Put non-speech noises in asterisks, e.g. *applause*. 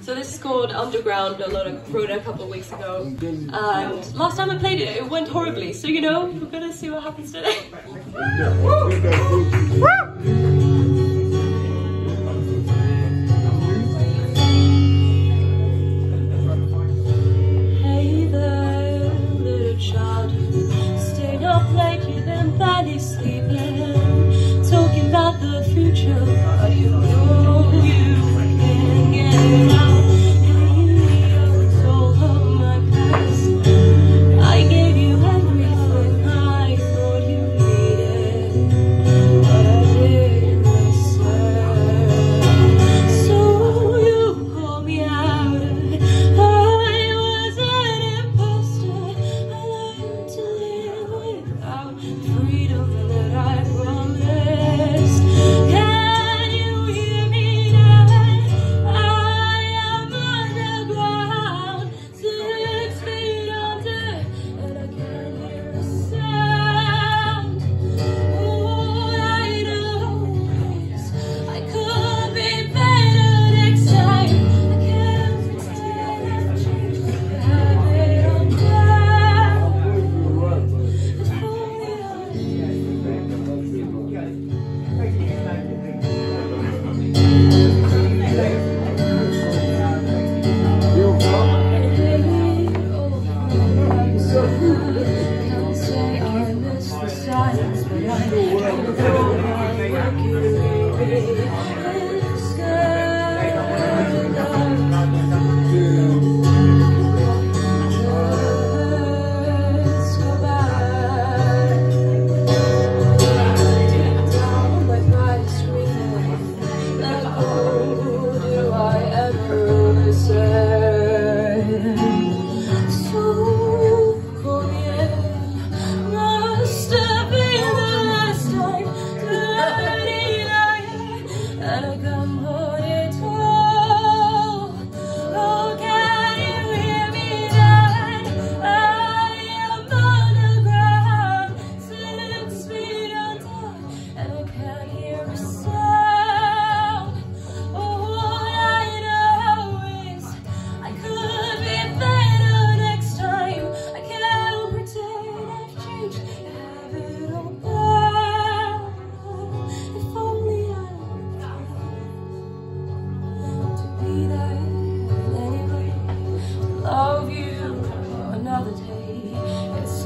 So this is called Underground. I wrote it a couple of weeks ago. And last time I played it, it went horribly. So you know, we're gonna see what happens today. *laughs* hey there, little child stayed up later than barely sleeping, talking about the future. gotta.